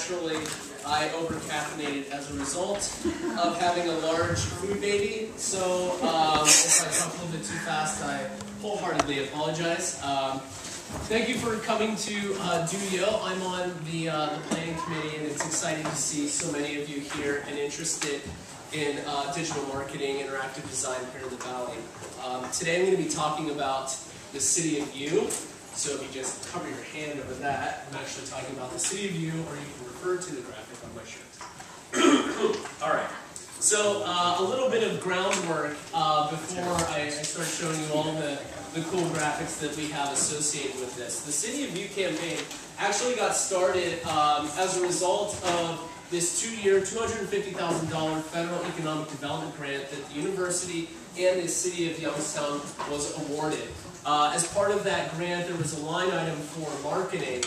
naturally, I overcaffeinated as a result of having a large food baby. So um, if I talk a little bit too fast, I wholeheartedly apologize. Um, thank you for coming to uh, DOYO. I'm on the, uh, the planning committee, and it's exciting to see so many of you here and interested in uh, digital marketing, interactive design here in the Valley. Um, today I'm going to be talking about the City of You. So if you just cover your hand over that, I'm actually talking about the City of You, or you can refer to the graphic on my shirt. All right. So uh, a little bit of groundwork uh, before I, I, start showing you all the, the cool graphics that we have associated with this. The City of You campaign actually got started um, as a result of this two-year, $250,000 federal economic development grant that the university and the city of Youngstown was awarded. Uh, as part of that grant, there was a line item for marketing,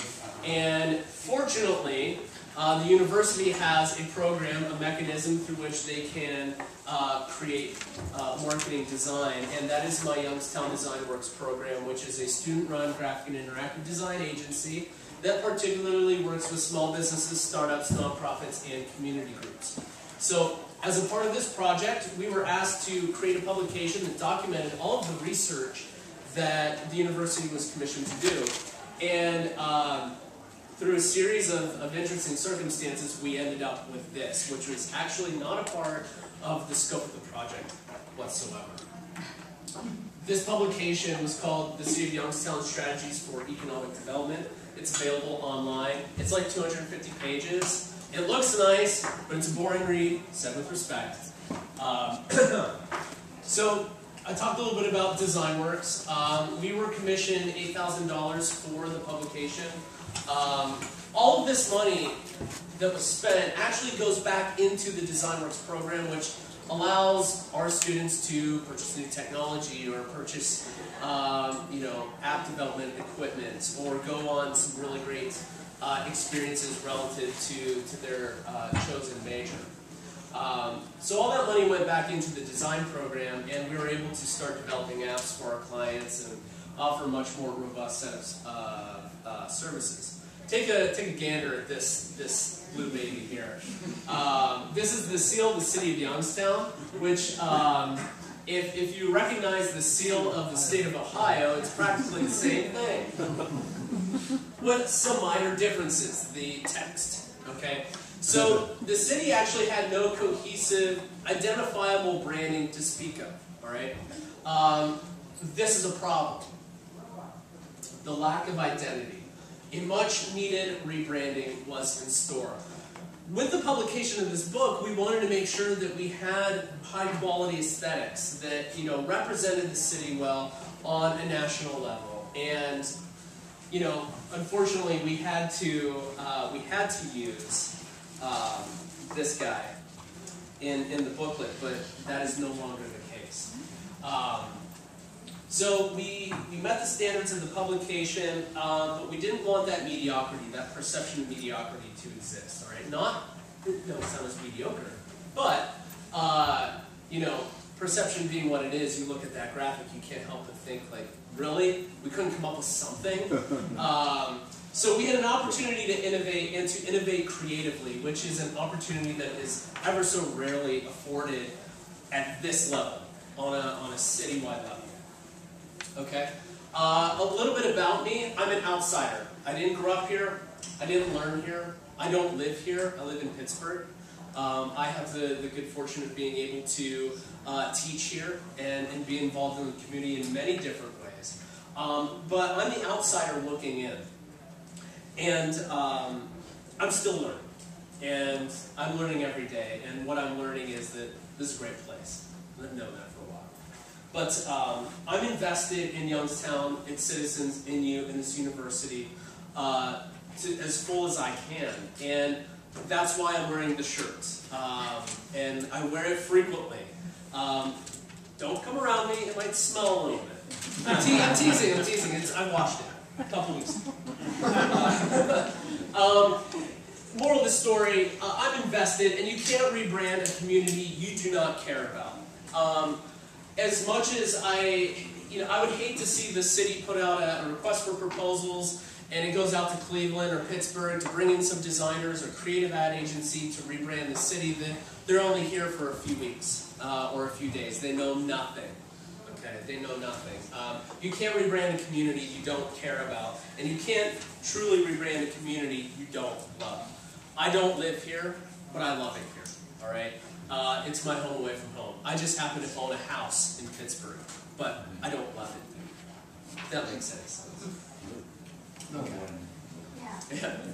and fortunately, uh, the university has a program, a mechanism through which they can uh, create uh, marketing design, and that is my Youngstown Design Works program, which is a student-run graphic and interactive design agency that particularly works with small businesses, startups, nonprofits, and community groups. So as a part of this project, we were asked to create a publication that documented all of the research that the university was commissioned to do. And um, through a series of, of interesting circumstances, we ended up with this, which was actually not a part of the scope of the project whatsoever. This publication was called The City of Youngstown Strategies for Economic Development. It's available online. It's like 250 pages. It looks nice, but it's a boring read, said with respect. Um, so I talked a little bit about DesignWorks. Um, we were commissioned $8,000 for the publication. Um, all of this money that was spent actually goes back into the DesignWorks program, which allows our students to purchase new technology or purchase, um, you know, app development equipment or go on some really great uh, experiences relative to, to their uh, chosen major. Um, so all that money went back into the design program, and we were able to start developing apps for our clients and offer much more robust set of uh, uh, services. Take a take a gander at this this blue baby here. Um, this is the seal of the city of Youngstown, which. Um, if, if you recognize the seal of the state of Ohio, it's practically the same thing. With some minor differences, the text. Okay? So the city actually had no cohesive, identifiable branding to speak of. All right, um, this is a problem. The lack of identity. A much needed rebranding was in store. With the publication of this book, we wanted to make sure that we had high quality aesthetics that you know represented the city well on a national level. And you know, unfortunately, we had to uh, we had to use um, this guy in, in the booklet, but that is no longer the case. Um, so we, we met the standards of the publication, um, but we didn't want that mediocrity, that perception of mediocrity to exist, all right? Not, no, it's not as mediocre, but, uh, you know, perception being what it is, you look at that graphic, you can't help but think, like, really? We couldn't come up with something? Um, so we had an opportunity to innovate and to innovate creatively, which is an opportunity that is ever so rarely afforded at this level, on a, on a citywide level. Okay? Uh, a little bit about me. I'm an outsider. I didn't grow up here. I didn't learn here. I don't live here. I live in Pittsburgh. Um, I have the, the good fortune of being able to uh, teach here and, and be involved in the community in many different ways. Um, but I'm the outsider looking in. And um, I'm still learning. And I'm learning every day. And what I'm learning is that this is a great place. I've known that for a while. But um, I'm invested in Youngstown, its citizens, in you, in this university, uh, to, as full as I can. And that's why I'm wearing the shirt. Um, and I wear it frequently. Um, don't come around me, it might smell a little bit. I'm, te I'm teasing, I'm teasing. It's, I washed it a couple weeks um, moral of the story, uh, I'm invested, and you can't rebrand a community you do not care about. Um, as much as I, you know, I would hate to see the city put out a, a request for proposals and it goes out to Cleveland or Pittsburgh to bring in some designers or creative ad agency to rebrand the city. They're only here for a few weeks uh, or a few days. They know nothing. Okay, they know nothing. Um, you can't rebrand a community you don't care about, and you can't truly rebrand a community you don't love. I don't live here, but I love it here. All right, uh, it's my home away from home. I just happen to own a house in Pittsburgh, but I don't love it. That makes sense. Okay. Yeah.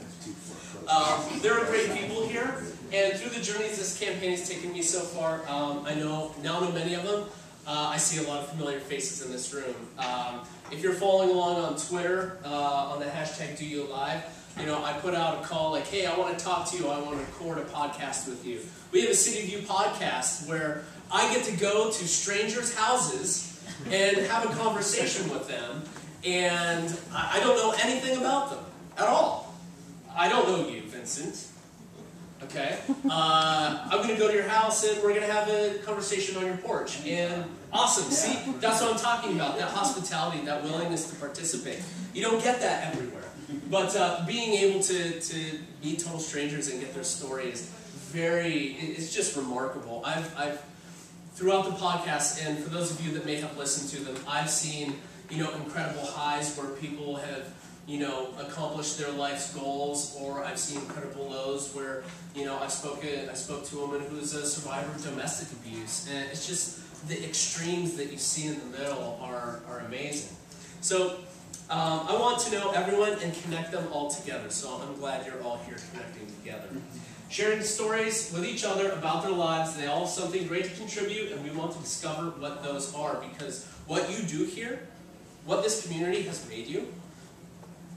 Um, there are great people here, and through the journeys this campaign has taken me so far, um, I know now know many of them. Uh, I see a lot of familiar faces in this room. Um, if you're following along on Twitter uh, on the hashtag DOYOLive, you Live, you know I put out a call like, "Hey, I want to talk to you. I want to record a podcast with you." We have a City of You podcast where I get to go to strangers' houses and have a conversation with them, and I don't know anything about them at all. I don't know you, Vincent. Okay? Uh, I'm going to go to your house and we're going to have a conversation on your porch. And awesome. See? That's what I'm talking about. That hospitality, that willingness to participate. You don't get that everywhere. But uh, being able to, to meet total strangers and get their stories, very, it's just remarkable. I've, I've, throughout the podcast, and for those of you that may have listened to them, I've seen, you know, incredible highs where people have you know, accomplish their life's goals, or I've seen incredible lows where, you know, I spoke I spoke to a woman who's a survivor of domestic abuse, and it's just the extremes that you see in the middle are, are amazing. So um, I want to know everyone and connect them all together. So I'm glad you're all here connecting together. Sharing stories with each other about their lives. They all have something great to contribute, and we want to discover what those are because what you do here, what this community has made you,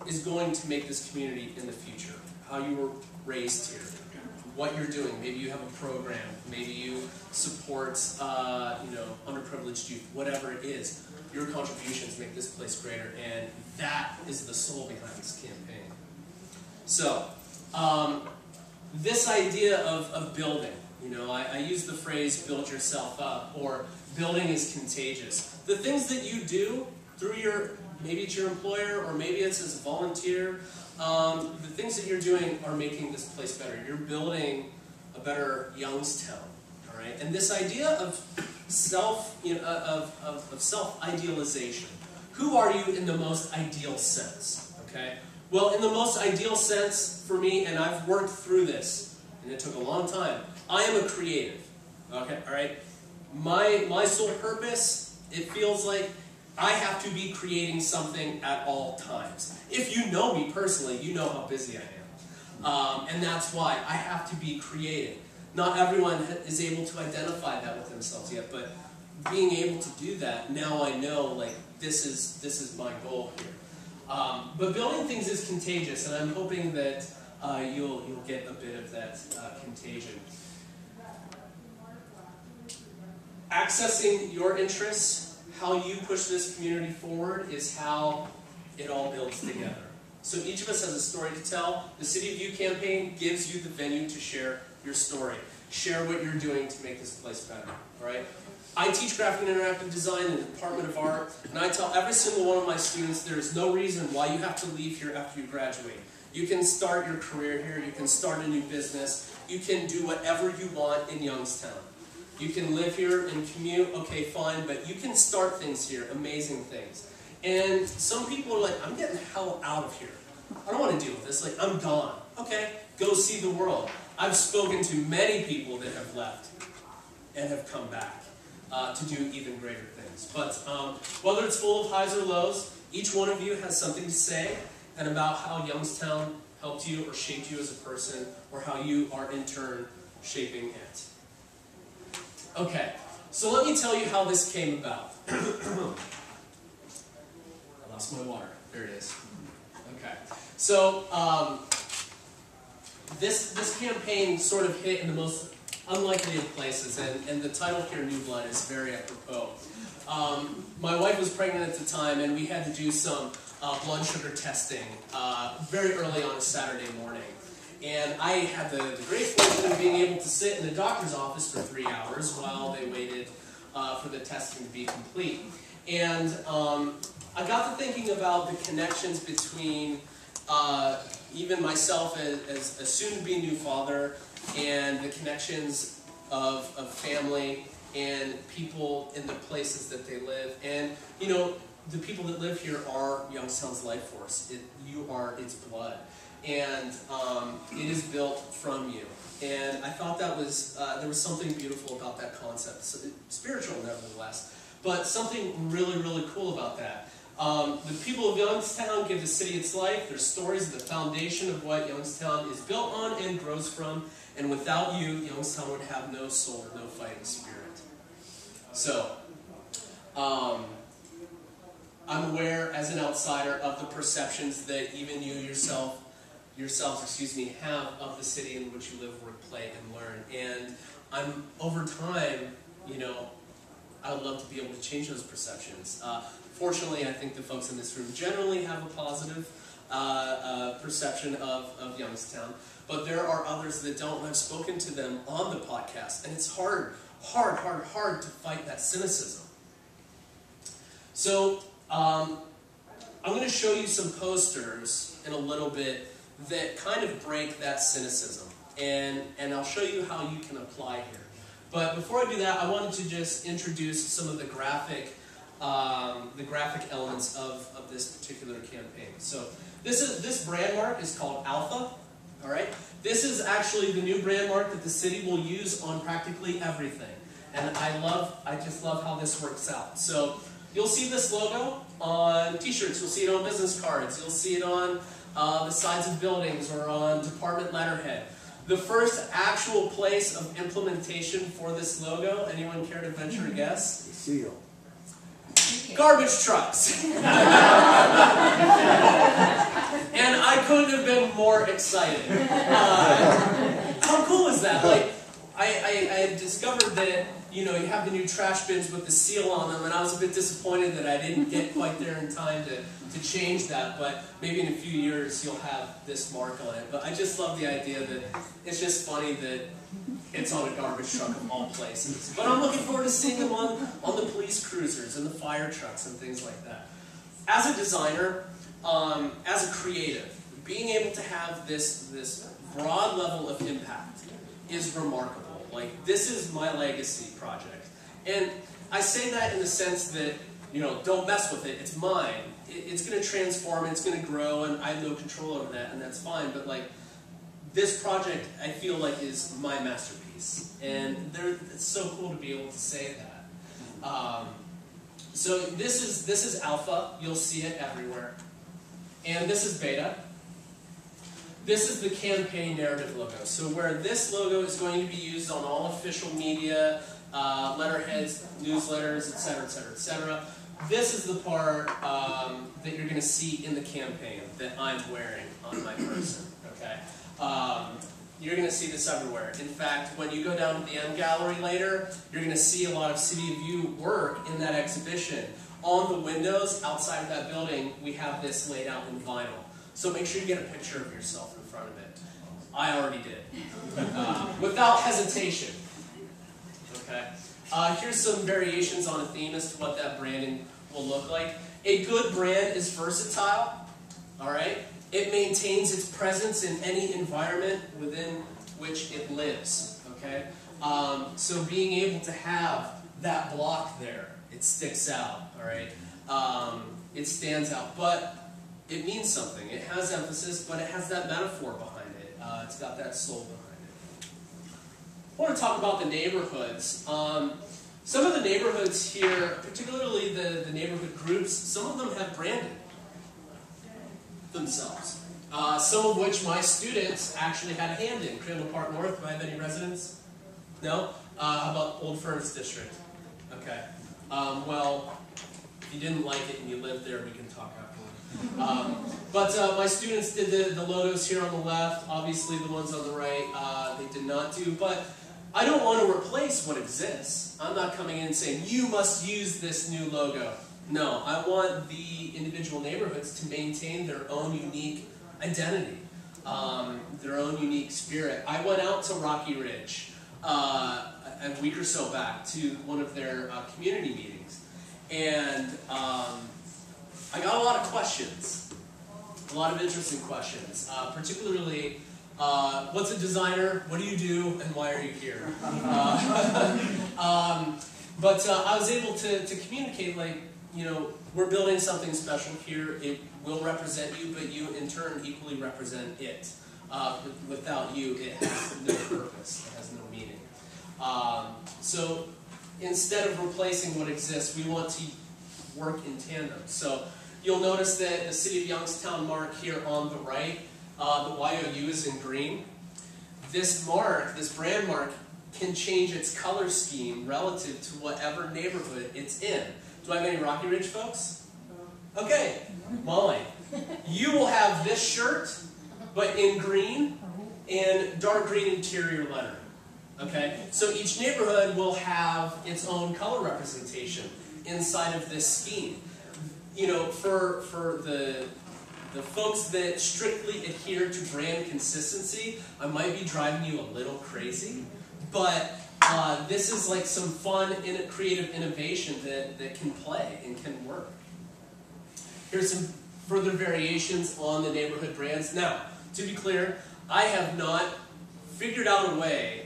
is going to make this community in the future. How you were raised here, what you're doing. Maybe you have a program. Maybe you support, uh, you know, underprivileged youth. Whatever it is, your contributions make this place greater, and that is the soul behind this campaign. So, um, this idea of, of building, you know, I, I use the phrase "build yourself up" or "building is contagious." The things that you do through your maybe it's your employer or maybe it's as a volunteer. Um, the things that you're doing are making this place better. You're building a better Youngstown, all right? And this idea of self, you know, of, of, of self-idealization. Who are you in the most ideal sense, okay? Well, in the most ideal sense for me, and I've worked through this, and it took a long time, I am a creative, okay, all right? My, my sole purpose, it feels like I have to be creating something at all times. If you know me personally, you know how busy I am. Um, and that's why I have to be creative. Not everyone is able to identify that with themselves yet, but being able to do that, now I know, like, this is, this is my goal here. Um, but building things is contagious, and I'm hoping that uh, you'll, you'll get a bit of that uh, contagion. Accessing your interests how you push this community forward is how it all builds together. So each of us has a story to tell. The City of You campaign gives you the venue to share your story. Share what you're doing to make this place better. All right? I teach graphic and interactive design in the Department of Art, and I tell every single one of my students there is no reason why you have to leave here after you graduate. You can start your career here, you can start a new business, you can do whatever you want in Youngstown. You can live here and commute, okay, fine, but you can start things here, amazing things. And some people are like, I'm getting the hell out of here. I don't want to deal with this. Like, I'm gone. Okay, go see the world. I've spoken to many people that have left and have come back uh, to do even greater things. But um, whether it's full of highs or lows, each one of you has something to say and about how Youngstown helped you or shaped you as a person, or how you are in turn shaping it. Okay, so let me tell you how this came about. I lost my water. There it is. Okay, so um, this this campaign sort of hit in the most unlikely of places, and, and the title here, New Blood, is very apropos. Um, my wife was pregnant at the time, and we had to do some uh, blood sugar testing uh, very early on a Saturday morning. And I had the, the great fortune of being able to sit in the doctor's office for three hours while they waited uh, for the testing to be complete. And um, I got to thinking about the connections between uh, even myself as, as a soon-to-be new father and the connections of, of family and people in the places that they live. And, you know, the people that live here are Youngstown's life force. It, you are its blood. And um, it is built from you. And I thought that was, uh, there was something beautiful about that concept. So, spiritual, nevertheless. But something really, really cool about that. Um, the people of Youngstown give the city its life. Their stories are the foundation of what Youngstown is built on and grows from. And without you, Youngstown would have no soul, no fighting spirit. So, um, I'm aware as an outsider of the perceptions that even you yourself, yourselves, excuse me, have of the city in which you live, work, play, and learn. And I'm over time, you know, I would love to be able to change those perceptions. Uh, fortunately, I think the folks in this room generally have a positive uh, uh, perception of, of Youngstown, but there are others that don't. I've spoken to them on the podcast, and it's hard hard, hard, hard to fight that cynicism. So, um, I'm going to show you some posters in a little bit that kind of break that cynicism. And, and I'll show you how you can apply here. But before I do that, I wanted to just introduce some of the graphic, um, the graphic elements of, of this particular campaign. So this, is, this brand mark is called Alpha. All right? This is actually the new brand mark that the city will use on practically everything. And I love, I just love how this works out. So you'll see this logo on t-shirts, you'll see it on business cards, you'll see it on uh, the sides of buildings or on department letterhead. The first actual place of implementation for this logo, anyone care to venture a guess? The seal. Garbage trucks. and I couldn't have been more excited. Uh, how cool is that? Like, I, I, I discovered that you know, you have the new trash bins with the seal on them, and I was a bit disappointed that I didn't get quite there in time to, to change that, but maybe in a few years you'll have this mark on it. But I just love the idea that it's just funny that it's on a garbage truck of all places. But I'm looking forward to seeing them on, on the police cruisers and the fire trucks and things like that. As a designer, um, as a creative, being able to have this, this broad level of impact is remarkable. Like, this is my legacy project. And I say that in the sense that, you know, don't mess with it, it's mine. it's going to transform, it's going to grow, and I have no control over that, and that's fine. But, like, this project, I feel like, is my masterpiece. And it's so cool to be able to say that. Um, so this is, this is alpha. You'll see it everywhere. And this is beta. This is the campaign narrative logo. So where this logo is going to be used on all official media, uh, letterheads, newsletters, etc., etc., etc. This is the part um, that you're going to see in the campaign that I'm wearing on my person. Okay, um, you're going to see this everywhere. In fact, when you go down to the M gallery later, you're going to see a lot of City You work in that exhibition. On the windows outside of that building, we have this laid out in vinyl. So make sure you get a picture of yourself in front of it. I already did. Uh, without hesitation. Okay. Uh, here's some variations on a theme as to what that branding will look like. A good brand is versatile. All right. It maintains its presence in any environment within which it lives. Okay. Um, so being able to have that block there, it sticks out. All right. Um, it stands out. But it means something. It has emphasis, but it has that metaphor behind it. Uh, it's got that soul behind it. I want to talk about the neighborhoods. Um, some of the neighborhoods here, particularly the, the neighborhood groups, some of them have branded themselves. Uh, some of which my students actually had a hand in. Crandall Park North, do I have any residents? No? Uh, how about Old Furnace District? Okay. Um, well, if you didn't like it and you lived there, we can talk um, but uh, my students did the, the logos here on the left. Obviously, the ones on the right, uh, they did not do. But I don't want to replace what exists. I'm not coming in saying, you must use this new logo. No, I want the individual neighborhoods to maintain their own unique identity, um, their own unique spirit. I went out to Rocky Ridge uh, a week or so back to one of their uh, community meetings. And um, I got a lot of questions. a lot of interesting questions, uh, particularly uh, what's a designer, what do you do, and why are you here? Uh, um, but uh, I was able to, to communicate like, you know, we're building something special here, it will represent you, but you in turn equally represent it. Uh, without you, it has no purpose, it has no meaning. Um, so instead of replacing what exists, we want to work in tandem. So you'll notice that the City of Youngstown mark here on the right, uh, the YOU is in green. This mark, this brand mark, can change its color scheme relative to whatever neighborhood it's in. Do I have any Rocky Ridge folks? Okay, Molly. You will have this shirt, but in green and dark green interior lettering. Okay, so each neighborhood will have its own color representation inside of this scheme. You know, for for the the folks that strictly adhere to brand consistency, I might be driving you a little crazy, but uh, this is like some fun, in creative innovation that, that can play and can work. Here's some further variations on the neighborhood brands. Now, to be clear, I have not figured out a way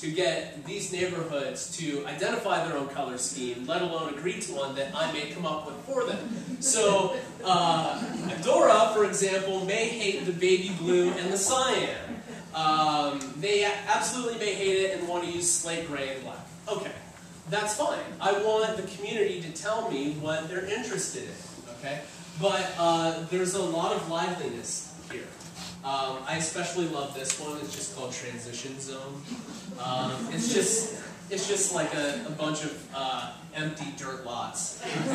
to get these neighborhoods to identify their own color scheme, let alone agree to one that I may come up with for them. So, uh, Dora, for example, may hate the baby blue and the cyan. Um, they absolutely may hate it and want to use slate gray and black. Okay, that's fine. I want the community to tell me what they're interested in, okay? But uh, there's a lot of liveliness here. Um, I especially love this one. It's just called Transition Zone. Um, it's just it's just like a, a bunch of uh, empty dirt lots. but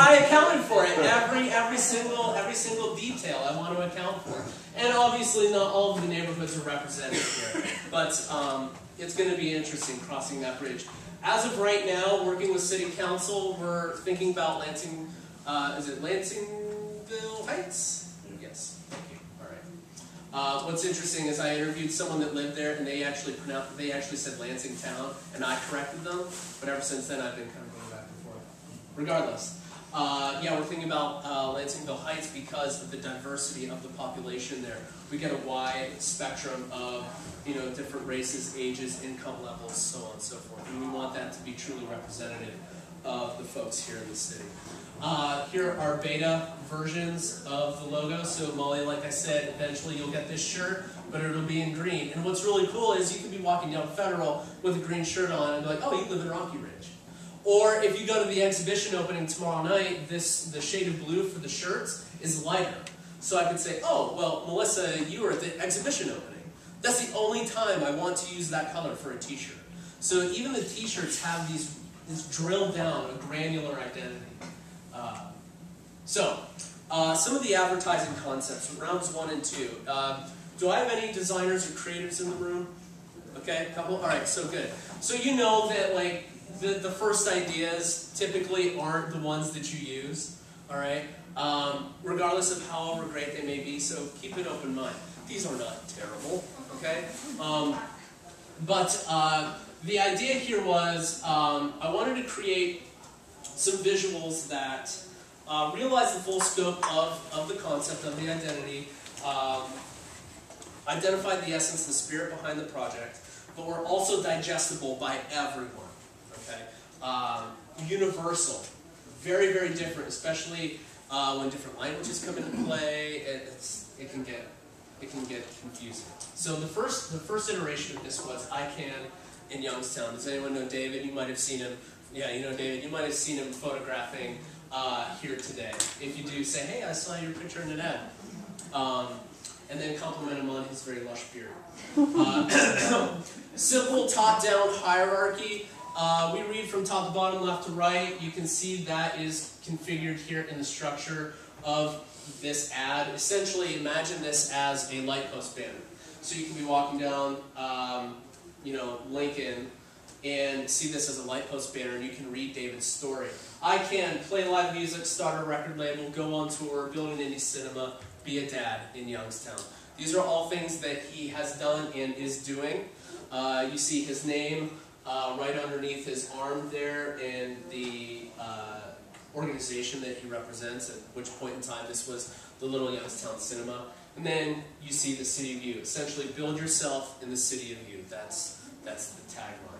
I accounted for it. Every every single every single detail I want to account for. And obviously not all of the neighborhoods are represented here. But um, it's going to be interesting crossing that bridge. As of right now, working with City Council, we're thinking about Lansing, uh, is it Lansingville Heights? Uh, what's interesting is I interviewed someone that lived there, and they actually pronounced they actually said Lansing Town, and I corrected them. But ever since then, I've been kind of going back and forth. Regardless, uh, yeah, we're thinking about uh, Lansingville Heights because of the diversity of the population there. We get a wide spectrum of you know different races, ages, income levels, so on and so forth, and we want that to be truly representative of the folks here in the city. Uh, here are beta versions of the logo. So Molly, like I said, eventually you'll get this shirt, but it'll be in green. And what's really cool is you can be walking down Federal with a green shirt on and be like, oh, you live in Rocky Ridge. Or if you go to the exhibition opening tomorrow night, this the shade of blue for the shirts is lighter. So I could say, oh, well, Melissa, you were at the exhibition opening. That's the only time I want to use that color for a t-shirt. So even the t-shirts have these, this drilled down, a granular identity. Uh, so, uh, some of the advertising concepts, rounds one and two. Um, do I have any designers or creatives in the room? Okay, couple? All right, so good. So you know that like the, the first ideas typically aren't the ones that you use, all right? Um, regardless of however great they may be, so keep an open mind. These are not terrible, okay? Um, but uh, the idea here was um, I wanted to create some visuals that uh, realize the full scope of, of the concept of the identity, um, identify the essence, the spirit behind the project, but were also digestible by everyone. Okay, um, universal, very very different, especially uh, when different languages come into play. It, it can get it can get confusing. So the first the first iteration of this was ICANN in Youngstown. Does anyone know David? You might have seen him yeah, you know, David, you might have seen him photographing uh, here today. If you do, say, hey, I saw your picture in an ad. Um, and then compliment him on his very lush beard. Uh, simple top-down hierarchy. Uh, we read from top to bottom, left to right. You can see that is configured here in the structure of this ad. Essentially, imagine this as a light post banner. So you can be walking down, um, you know, Lincoln, and see this as a light post banner and you can read David's story. I can play live music, start a record label, go on tour, build an indie cinema, be a dad in Youngstown. These are all things that he has done and is doing. Uh, you see his name uh, right underneath his arm there and the uh, organization that he represents, at which point in time this was the Little Youngstown Cinema. And then you see the City of You. Essentially, build yourself in the City of You. That's, that's the tagline.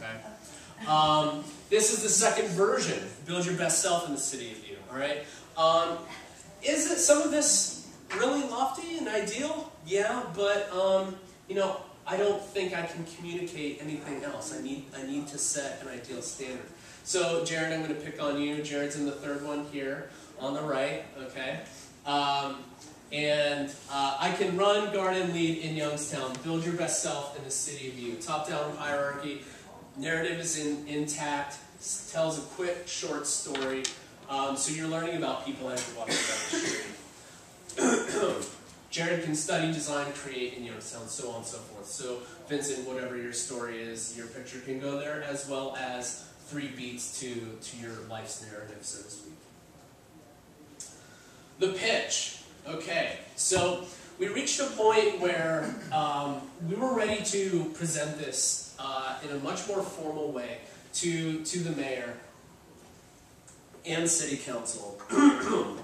Okay? Um, this is the second version. Build your best self in the City of You. All right? Um, is it some of this really lofty and ideal? Yeah, but um, you know, I don't think I can communicate anything else. I need I need to set an ideal standard. So, Jared, I'm going to pick on you. Jared's in the third one here on the right. Okay. Um, and uh, I can run, guard, and lead in Youngstown. Build your best self in the city of you. Top-down hierarchy. Narrative is in, intact. Tells a quick, short story. Um, so you're learning about people as you're walking down the street. Jared can study, design, create in Youngstown, so on and so forth. So Vincent, whatever your story is, your picture can go there, as well as three beats to, to your life's narrative, so to speak. The pitch. Okay, so we reached a point where um, we were ready to present this in a much more formal way to, to the mayor and city council.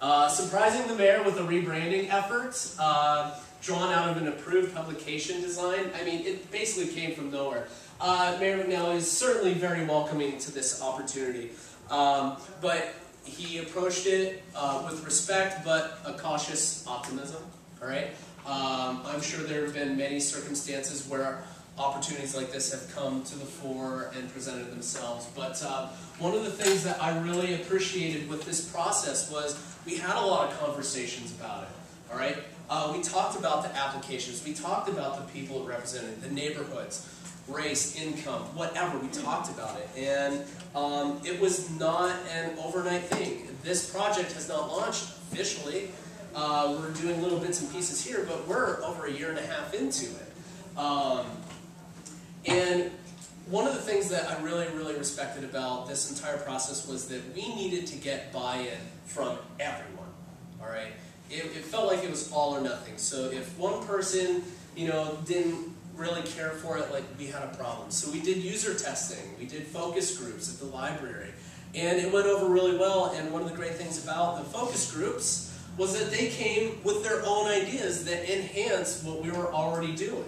uh, surprising the mayor with a rebranding effort uh, drawn out of an approved publication design. I mean, it basically came from nowhere. Uh, Mayor McNally is certainly very welcoming to this opportunity, um, but he approached it uh, with respect but a cautious optimism. All right, um, I'm sure there have been many circumstances where opportunities like this have come to the fore and presented themselves. But uh, one of the things that I really appreciated with this process was we had a lot of conversations about it. All right, uh, we talked about the applications, we talked about the people it represented, the neighborhoods race, income, whatever. We talked about it. And um, it was not an overnight thing. This project has not launched officially. Uh, we're doing little bits and pieces here, but we're over a year and a half into it. Um, and one of the things that I really, really respected about this entire process was that we needed to get buy-in from everyone. All right, it, it felt like it was all or nothing. So if one person, you know, didn't really care for it, like we had a problem. So we did user testing, we did focus groups at the library, and it went over really well. And one of the great things about the focus groups was that they came with their own ideas that enhanced what we were already doing.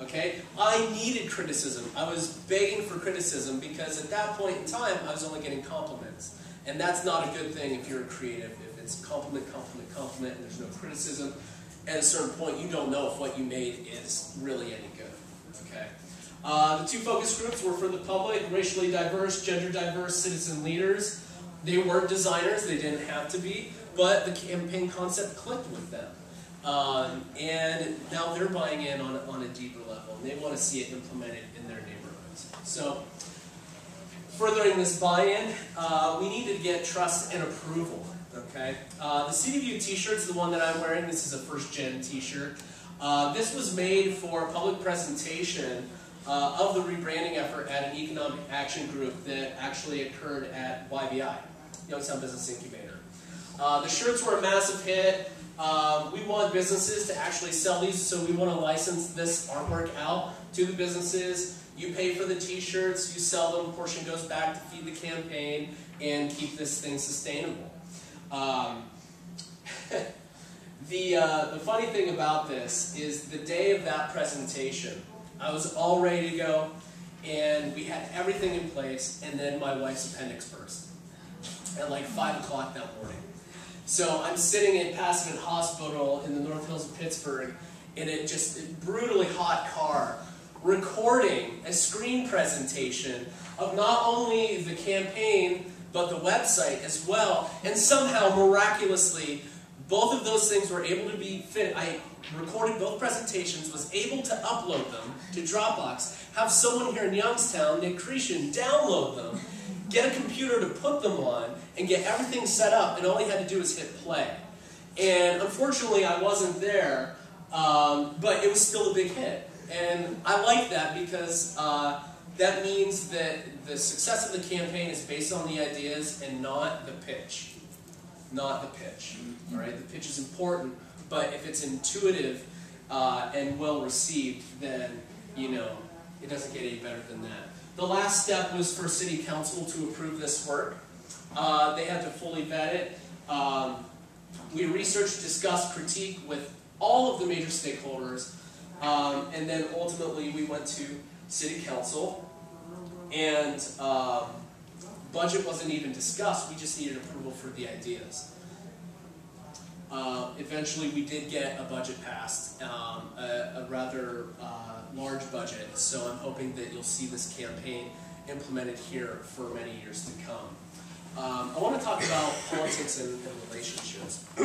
Okay? I needed criticism. I was begging for criticism because at that point in time, I was only getting compliments. And that's not a good thing if you're a creative. If it's compliment, compliment, compliment, and there's no criticism, at a certain point, you don't know if what you made is really any good. Okay. Uh, the two focus groups were for the public, racially diverse, gender diverse citizen leaders. They weren't designers, they didn't have to be, but the campaign concept clicked with them. Um, and now they're buying in on, on a deeper level, and they want to see it implemented in their neighborhoods. So, furthering this buy-in, uh, we need to get trust and approval. Okay, uh, the City of You T-shirt is the one that I'm wearing. This is a first-gen T-shirt. Uh, this was made for a public presentation uh, of the rebranding effort at an economic action group that actually occurred at YBI, Youngstown Business Incubator. Uh, the shirts were a massive hit. Um, we want businesses to actually sell these, so we want to license this artwork out to the businesses. You pay for the t-shirts, you sell them, a portion goes back to feed the campaign and keep this thing sustainable. Um, The, uh, the funny thing about this is the day of that presentation, I was all ready to go, and we had everything in place, and then my wife's appendix burst at like 5 o'clock that morning. So I'm sitting in Passavant Hospital in the North Hills of Pittsburgh in a just brutally hot car, recording a screen presentation of not only the campaign, but the website as well, and somehow miraculously both of those things were able to be fit. I recorded both presentations, was able to upload them to Dropbox, have someone here in Youngstown, Nick Cretion, download them, get a computer to put them on, and get everything set up, and all he had to do was hit play. And unfortunately, I wasn't there, um, but it was still a big hit. And I like that because uh, that means that the success of the campaign is based on the ideas and not the pitch not the pitch. All right, the pitch is important, but if it's intuitive uh, and well received, then you know it doesn't get any better than that. The last step was for City Council to approve this work. Uh, they had to fully vet it. Um, we researched, discussed, critique with all of the major stakeholders, um, and then ultimately we went to City Council, and um, budget wasn't even discussed, we just needed approval for the ideas. Uh, eventually, we did get a budget passed, um, a, a, rather uh, large budget, so I'm hoping that you'll see this campaign implemented here for many years to come. Um, I want to talk about politics and, and relationships.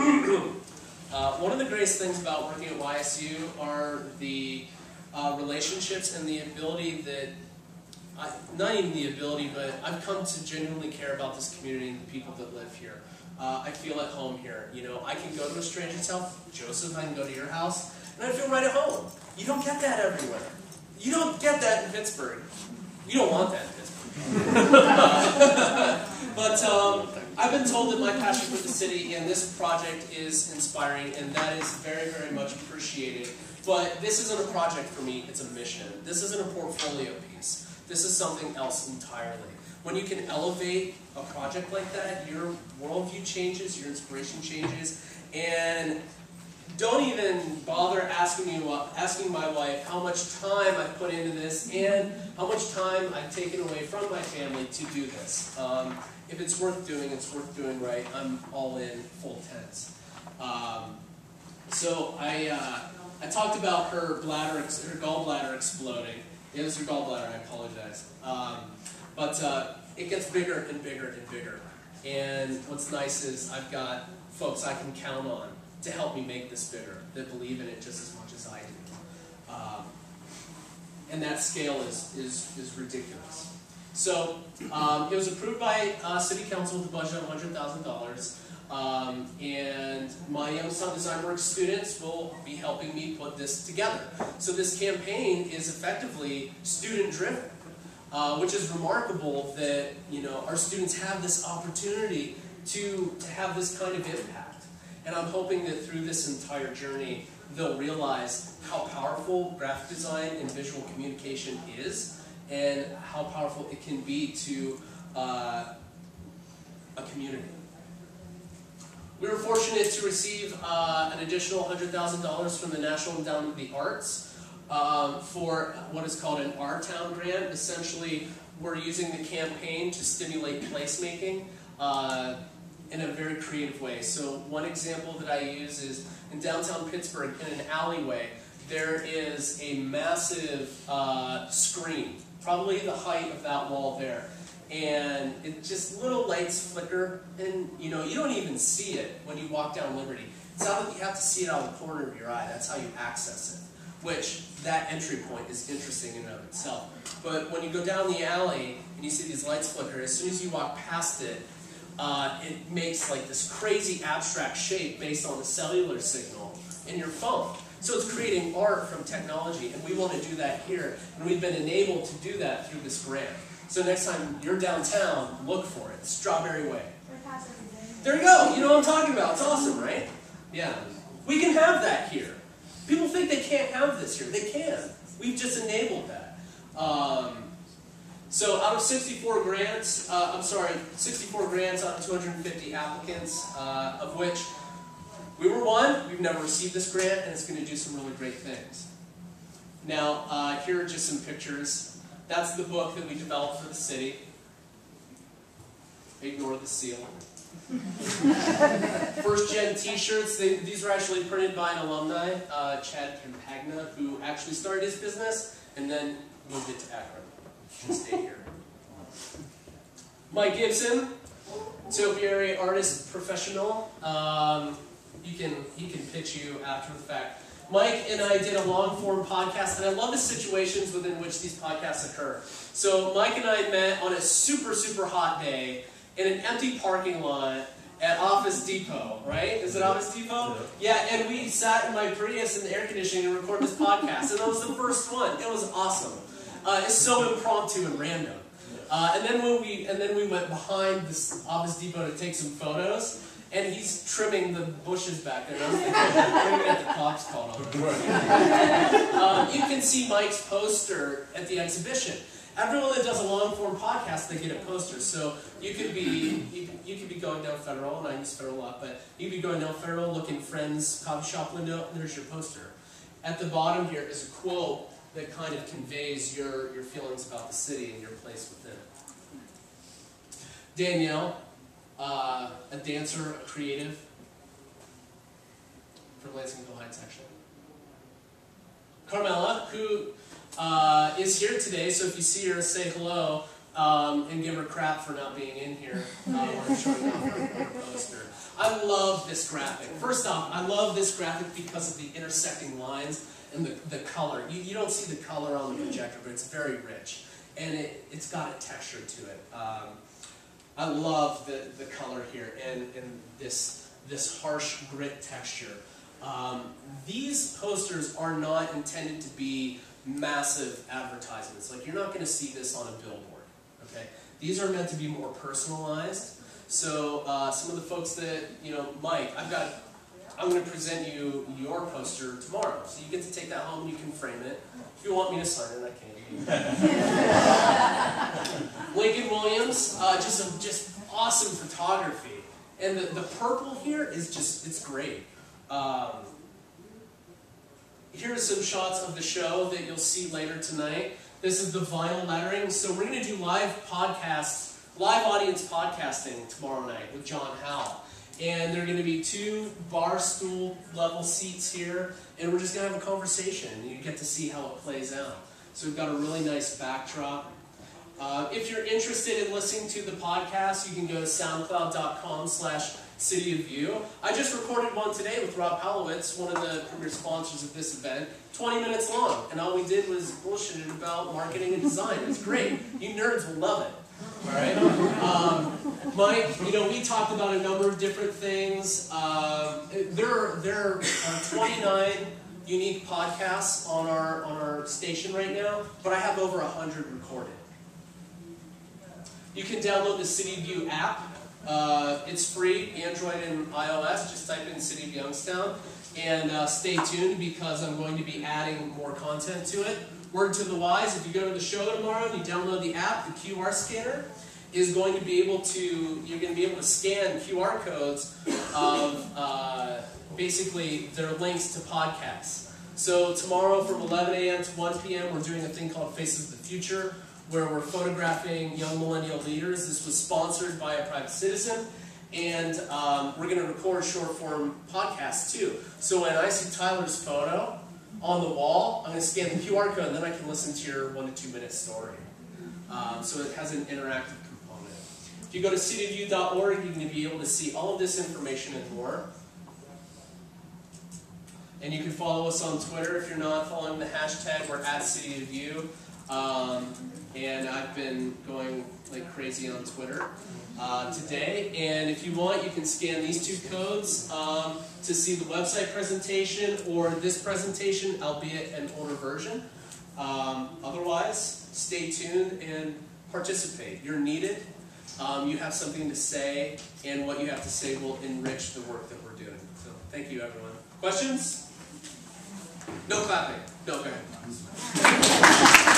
uh, one of the greatest things about working at YSU are the uh, relationships and the ability that, I, not even the ability, but I've come to genuinely care about this community and the people that live here. Uh, I feel at home here. You know, I can go to a stranger's house, Joseph, I can go to your house, and I feel right at home. You don't get that everywhere. You don't get that in Pittsburgh. You don't want that in Pittsburgh. but um, I've been told that my passion for the city and this project is inspiring, and that is very, very much appreciated. But this isn't a project for me, it's a mission. This isn't a portfolio piece. This is something else entirely. When you can elevate a project like that, your worldview changes, your inspiration changes, and don't even bother asking me, asking my wife how much time I've put into this and how much time I've taken away from my family to do this. Um, if it's worth doing, it's worth doing right. I'm all in, full tense. Um, so I, uh, I talked about her bladder, her gallbladder exploding. It was her gallbladder. I apologize. Um, but uh, it gets bigger and bigger and bigger. And what's nice is I've got folks I can count on to help me make this bigger, that believe in it just as much as I do. Um, and that scale is, is, is ridiculous. So um, it was approved by uh, City Council with a budget of $100,000. Um, and my Youngstown Design Works students will be helping me put this together. So this campaign is effectively student driven. Uh, which is remarkable that you know our students have this opportunity to, to have this kind of impact. And I'm hoping that through this entire journey, they'll realize how powerful graphic design and visual communication is, and how powerful it can be to uh, a community. We were fortunate to receive uh, an additional $100,000 from the National Endowment of the Arts um, for what is called an Our Town grant. Essentially, we're using the campaign to stimulate placemaking uh, in a very creative way. So one example that I use is in downtown Pittsburgh, in an alleyway, there is a massive uh, screen, probably the height of that wall there. And it just little lights flicker, and you know you don't even see it when you walk down Liberty. It's not that you have to see it out of the corner of your eye. That's how you access it which that entry point is interesting in and of itself. But when you go down the alley and you see these lights flicker, as soon as you walk past it, uh, it makes like this crazy abstract shape based on the cellular signal in your phone. So it's creating art from technology, and we want to do that here. And we've been enabled to do that through this grant. So next time you're downtown, look for it. Strawberry Way. There you go. You know what I'm talking about. It's awesome, right? Yeah. We can have that here. People think they can't have this here. They can. We've just enabled that. Um, so out of 64 grants, uh, I'm sorry, 64 grants out of 250 applicants, uh, of which we were one. We've never received this grant, and it's going to do some really great things. Now, uh, here are just some pictures. That's the book that we developed for the city. Ignore the seal. First gen t-shirts, these were actually printed by an alumni, uh, Chad Campagna, who actually started his business and then moved it to Akron and stayed here. Mike Gibson, topiary artist professional. Um, he can he can pitch you after the fact. Mike and I did a long form podcast, and I love the situations within which these podcasts occur. So Mike and I met on a super super hot day in an empty parking lot at Office Depot, right? Is it Office Depot? Yeah, and we sat in my Prius in the air conditioning and recorded this podcast, and that was the first one. It was awesome. Uh, it's so impromptu and random. Uh, and then when we and then we went behind this Office Depot to take some photos, and he's trimming the bushes back there. And I was thinking, get the cops called on um, you can see Mike's poster at the exhibition. everyone that does a long form podcast, they get a poster. So you could be you, you could be going down Federal, and I use Federal a lot, but you could be going down Federal, looking friends coffee shop window, and there's your poster. At the bottom here is a quote that kind of conveys your, your feelings about the city and your place within it. Danielle, uh, a dancer, a creative from Lansingville Heights, actually. Carmela, who uh, is here today, so if you see her, say hello um, and give her crap for not being in here uh, or showing off her, her poster. I love this graphic. First off, I love this graphic because of the intersecting lines and the, the color. You, you don't see the color on the projector, but it's very rich. And it, it's got a texture to it. Um, I love the, the color here and, and this, this harsh grit texture. Um, these posters are not intended to be massive advertisements. Like you're not going to see this on a billboard. Okay, these are meant to be more personalized. So uh, some of the folks that you know, Mike, I've got. I'm going to present you your poster tomorrow, so you get to take that home. You can frame it. If you want me to sign it, I can. Lincoln Williams, uh, just some just awesome photography, and the the purple here is just it's great. Um, here are some shots of the show that you'll see later tonight. This is the vinyl lettering. So we're going to do live podcasts, live audience podcasting tomorrow night with John Howell. And there are going to be two bar stool level seats here, and we're just going to have a conversation, and you get to see how it plays out. So we've got a really nice backdrop. Uh, if you're interested in listening to the podcast, you can go to soundcloud.com slash City of You. I just recorded one today with Rob Palowitz, one of the premier sponsors of this event, 20 minutes long, and all we did was bullshitted about marketing and design. It's great. You nerds will love it. All right. Um, Mike, you know, we talked about a number of different things. Um, there, there are 29 unique podcasts on our on our station right now, but I have over 100 recorded. You can download the City of You app. Uh, it's free, Android and iOS. Just type in City of Youngstown. And uh, stay tuned because I'm going to be adding more content to it. Word to the wise, if you go to the show tomorrow and you download the app, the QR scanner is going to be able to, you're going to be able to scan QR codes of uh, basically their links to podcasts. So tomorrow from 11 a.m. to 1 p.m., we're doing a thing called Faces of the Future where we're photographing young millennial leaders. This was sponsored by a private citizen. And um, we're going to record short form podcasts too. So when I see Tyler's photo on the wall, I'm going to scan the QR code and then I can listen to your one to two minute story. Um, so it has an interactive component. If you go to cityofyou.org, you're going to be able to see all of this information and more. And you can follow us on Twitter if you're not following the hashtag. We're at City of You. Um, and I've been going like crazy on Twitter uh, today. And if you want, you can scan these two codes um, to see the website presentation or this presentation, albeit an older version. Um, otherwise, stay tuned and participate. You're needed. Um, you have something to say, and what you have to say will enrich the work that we're doing. So, thank you, everyone. Questions? No clapping. No, go ahead.